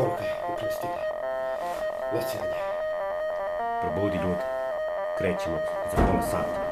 Poruka je upravo stigla. Već Probudi ljudi. Krećemo za pola sata.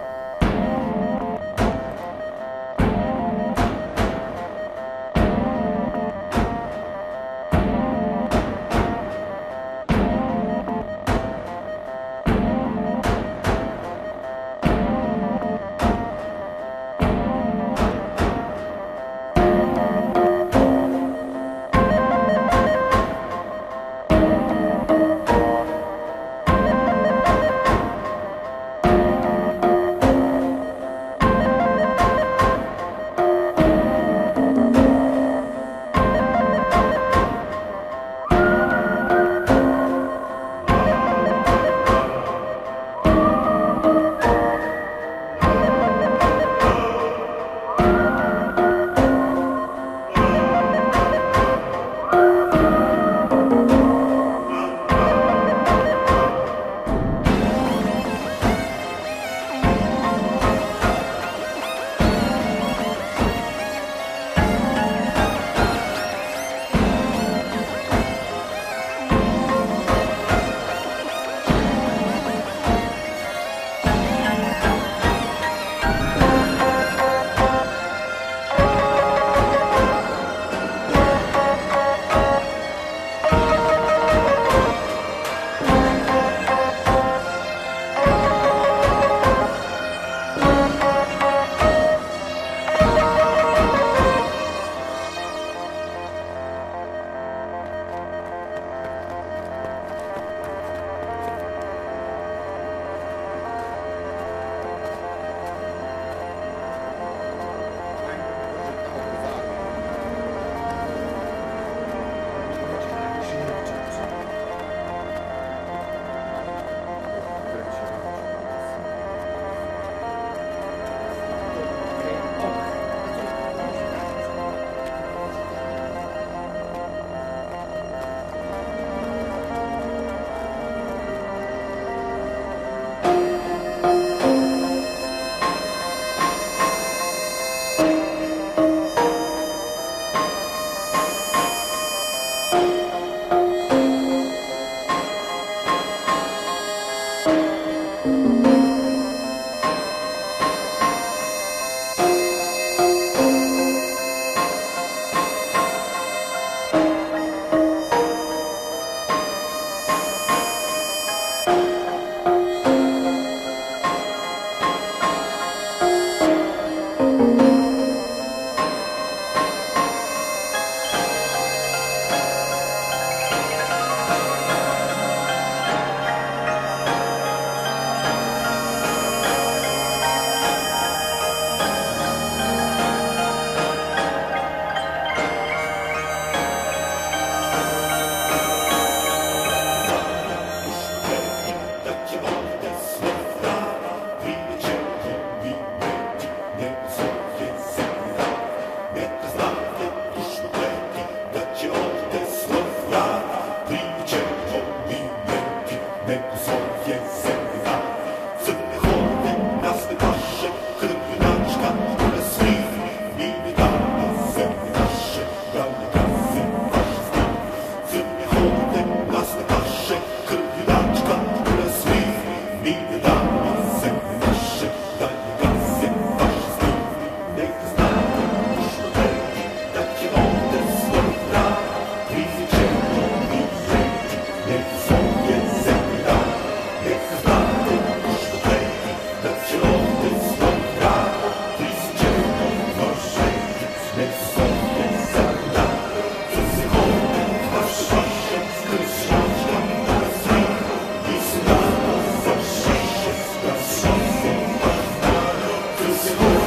Yes.